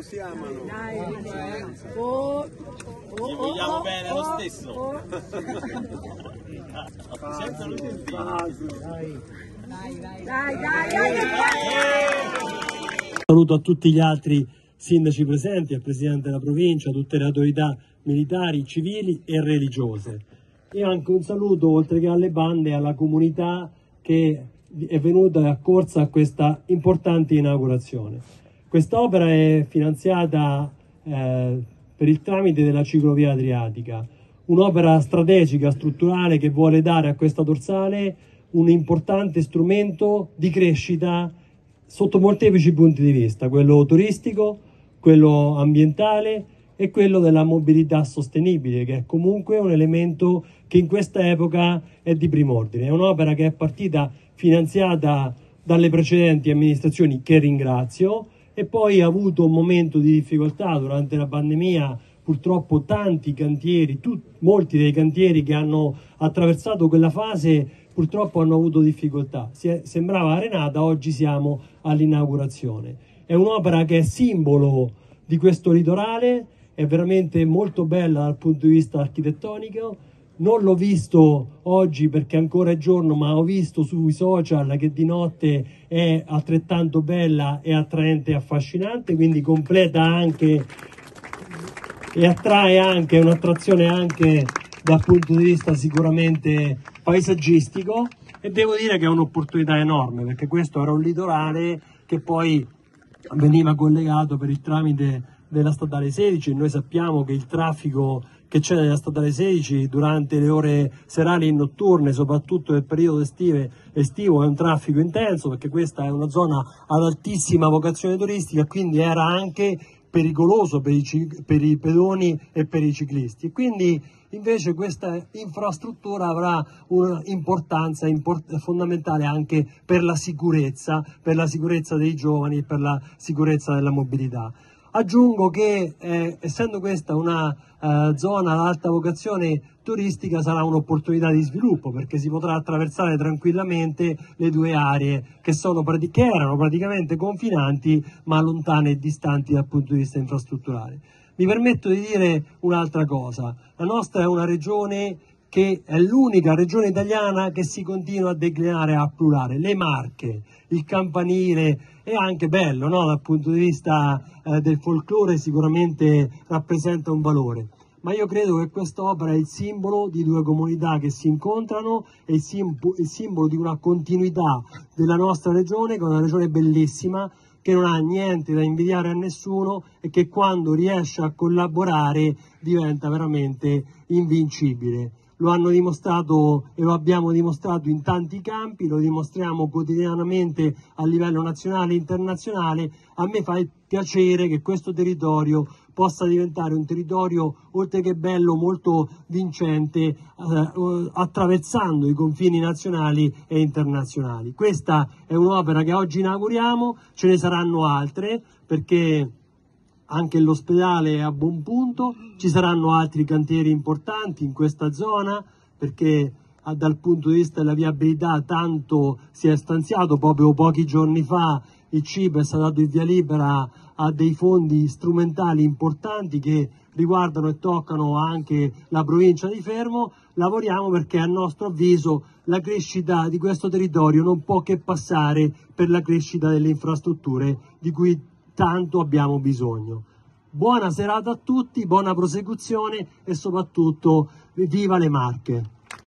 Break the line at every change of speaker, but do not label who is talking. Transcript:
amano, si amano.
Dai, oh, oh,
Ci vogliamo
oh,
bene
oh,
lo stesso.
oh.
Senza l'utente.
Dai, dai, dai, dai.
Saluto a tutti gli altri sindaci presenti, al Presidente della provincia, a tutte le autorità militari, civili e religiose. E anche un saluto, oltre che alle bande, alla comunità che è venuta e accorsa a questa importante inaugurazione. Quest'opera è finanziata eh, per il tramite della ciclovia adriatica, un'opera strategica, strutturale che vuole dare a questa dorsale un importante strumento di crescita sotto molteplici punti di vista, quello turistico, quello ambientale e quello della mobilità sostenibile, che è comunque un elemento che in questa epoca è di prim'ordine. È un'opera che è partita finanziata dalle precedenti amministrazioni, che ringrazio, e poi ha avuto un momento di difficoltà durante la pandemia, purtroppo tanti cantieri, tut- molti dei cantieri che hanno attraversato quella fase purtroppo hanno avuto difficoltà. È- sembrava arenata, oggi siamo all'inaugurazione. È un'opera che è simbolo di questo litorale, è veramente molto bella dal punto di vista architettonico. Non l'ho visto oggi perché ancora è giorno, ma ho visto sui social che di notte è altrettanto bella e attraente e affascinante, quindi completa anche e attrae anche è un'attrazione anche dal punto di vista sicuramente paesaggistico. E devo dire che è un'opportunità enorme perché questo era un litorale che poi veniva collegato per il tramite della statale 16 noi sappiamo che il traffico che c'è nella statale 16 durante le ore serali e notturne soprattutto nel periodo estive, estivo è un traffico intenso perché questa è una zona ad altissima vocazione turistica quindi era anche pericoloso per i, per i pedoni e per i ciclisti. E quindi invece questa infrastruttura avrà un'importanza import- fondamentale anche per la sicurezza, per la sicurezza dei giovani e per la sicurezza della mobilità. Aggiungo che eh, essendo questa una eh, zona ad alta vocazione turistica sarà un'opportunità di sviluppo perché si potrà attraversare tranquillamente le due aree che, sono, che erano praticamente confinanti ma lontane e distanti dal punto di vista infrastrutturale. Mi permetto di dire un'altra cosa, la nostra è una regione che è l'unica regione italiana che si continua a declinare a plurale, le Marche, il campanile è anche bello no? dal punto di vista eh, del folklore sicuramente rappresenta un valore ma io credo che quest'opera è il simbolo di due comunità che si incontrano, è il, simbo- il simbolo di una continuità della nostra regione, che è una regione bellissima, che non ha niente da invidiare a nessuno e che quando riesce a collaborare diventa veramente invincibile. Lo hanno dimostrato e lo abbiamo dimostrato in tanti campi, lo dimostriamo quotidianamente a livello nazionale e internazionale. A me fa piacere che questo territorio possa diventare un territorio oltre che bello molto vincente eh, attraversando i confini nazionali e internazionali. Questa è un'opera che oggi inauguriamo, ce ne saranno altre perché anche l'ospedale è a buon punto, ci saranno altri cantieri importanti in questa zona perché ah, dal punto di vista della viabilità tanto si è stanziato. Proprio pochi giorni fa il CIPES ha dato il via libera a dei fondi strumentali importanti che riguardano e toccano anche la provincia di Fermo, lavoriamo perché a nostro avviso la crescita di questo territorio non può che passare per la crescita delle infrastrutture di cui tanto abbiamo bisogno. Buona serata a tutti, buona prosecuzione e soprattutto viva le Marche!